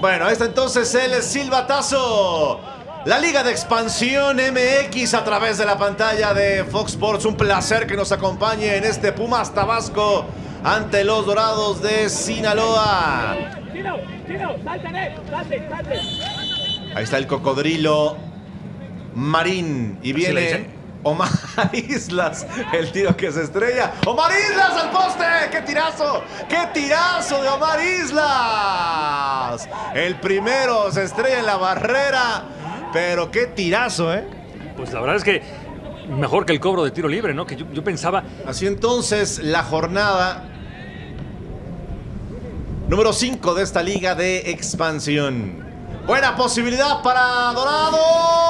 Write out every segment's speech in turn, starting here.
Bueno, ahí está entonces el silbatazo. La Liga de Expansión MX a través de la pantalla de Fox Sports. Un placer que nos acompañe en este Pumas Tabasco ante los Dorados de Sinaloa. Ahí está el cocodrilo Marín y viene Omar Islas, el tiro que se estrella. Omar Islas al poste, qué tirazo, qué tirazo de Omar Islas. El primero se estrella en la barrera, pero qué tirazo, ¿eh? Pues la verdad es que mejor que el cobro de tiro libre, ¿no? Que yo, yo pensaba. Así entonces la jornada número 5 de esta liga de expansión. Buena posibilidad para Dorados.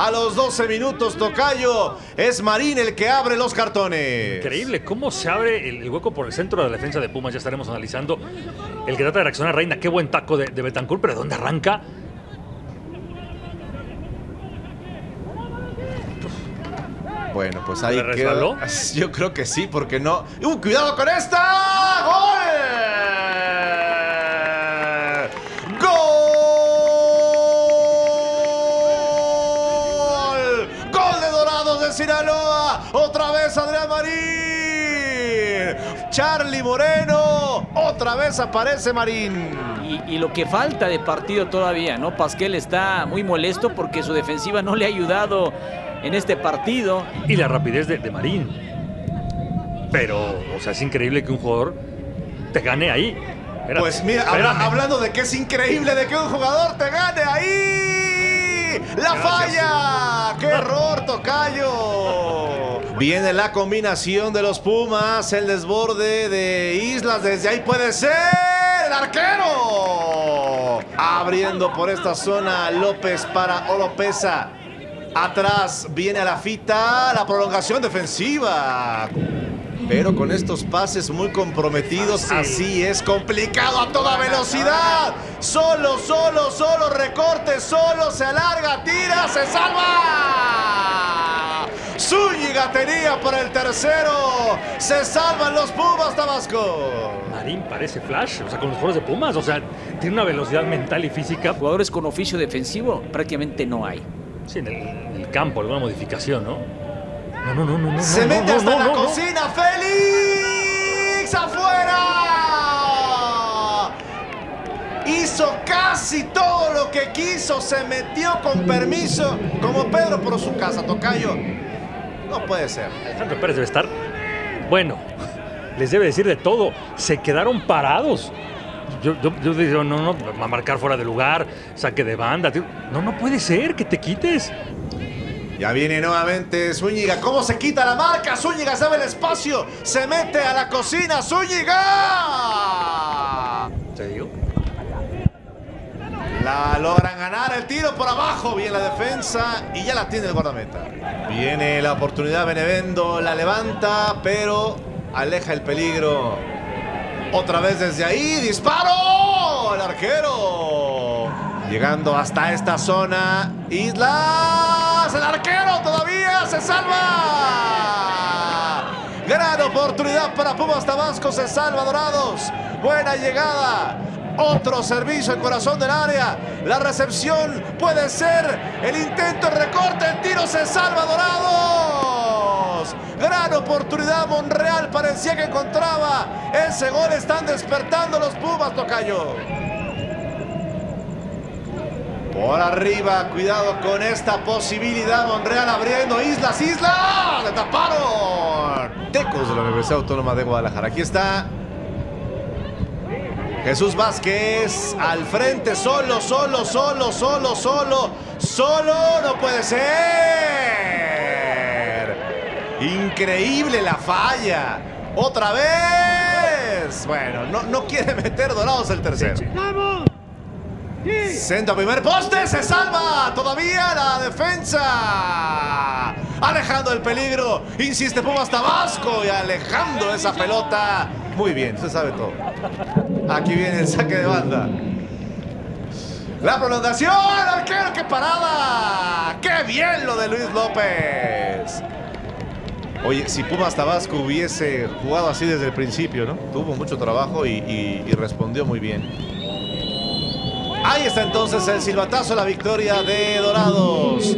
A los 12 minutos, Tocayo. Es Marín el que abre los cartones. Increíble cómo se abre el, el hueco por el centro de la defensa de Pumas. Ya estaremos analizando el que trata de reaccionar Reina. Qué buen taco de, de Betancourt, pero ¿de dónde arranca? Bueno, pues ahí ¿Le resbaló? queda. Yo creo que sí, porque no. ¡Uh, cuidado con esta! ¡Gol! Sinaloa! ¡Otra vez Adrián Marín! Charlie Moreno. Otra vez aparece Marín. Y, y lo que falta de partido todavía, ¿no? Pasquel está muy molesto porque su defensiva no le ha ayudado en este partido. Y la rapidez de, de Marín. Pero, o sea, es increíble que un jugador te gane ahí. Espérate, Pues mira, habla- hablando de que es increíble de que un jugador te gane ahí. La Gracias. falla. ¡Qué error, Tocayo! Viene la combinación de los Pumas, el desborde de Islas, desde ahí puede ser el arquero. Abriendo por esta zona López para Oropesa. Atrás viene a la fita la prolongación defensiva. Pero con estos pases muy comprometidos, así es complicado a toda velocidad. Solo, solo, solo, recorte, solo, se alarga, tira, se salva. Zúñiga tenía para el tercero. Se salvan los Pumas Tabasco. Marín parece Flash, o sea, con los jugadores de Pumas, o sea, tiene una velocidad mental y física. Jugadores con oficio defensivo prácticamente no hay. Sí, en el, en el campo, alguna modificación, ¿no? No, no, no, no, no. Se no, mete no, hasta no, la no, no. cocina. Félix afuera. Hizo casi todo lo que quiso. Se metió con permiso. Como Pedro por su casa, Tocayo. No puede ser. Alejandro Pérez debe estar. Bueno, les debe decir de todo. Se quedaron parados. Yo, yo, yo digo, no, no, va a marcar fuera de lugar, saque de banda. tío. No, no puede ser que te quites. Ya viene nuevamente Zúñiga. ¿Cómo se quita la marca? Zúñiga sabe el espacio. Se mete a la cocina. Zúñiga. ¿Te digo? La logran ganar el tiro por abajo. Bien la defensa y ya la tiene el guardameta. Viene la oportunidad. Benevendo la levanta, pero aleja el peligro. Otra vez desde ahí. Disparo. El arquero. Llegando hasta esta zona. Islas. Salva. Gran oportunidad para Pumas Tabasco. Se salva Dorados. Buena llegada. Otro servicio al corazón del área. La recepción puede ser. El intento, el recorte, el tiro se salva Dorados. Gran oportunidad. Monreal parecía que encontraba ese gol. Están despertando los Pumas, Tocayo. Por arriba, cuidado con esta posibilidad. Monreal abriendo. Islas, Islas. Le taparon. Tecos de la Universidad Autónoma de Guadalajara. Aquí está Jesús Vázquez al frente, solo, solo, solo, solo, solo, solo, no puede ser. Increíble la falla. Otra vez. Bueno, no, no quiere meter dorados el tercero. Centro primer poste, se salva todavía la defensa. Alejando el peligro, insiste Pumas Tabasco y alejando esa pelota. Muy bien, usted sabe todo. Aquí viene el saque de banda. La prolongación, arquero, qué parada. Qué bien lo de Luis López. Oye, si Pumas Tabasco hubiese jugado así desde el principio, ¿no? Tuvo mucho trabajo y respondió muy bien. Ahí está entonces el silbatazo, la victoria de Dorados.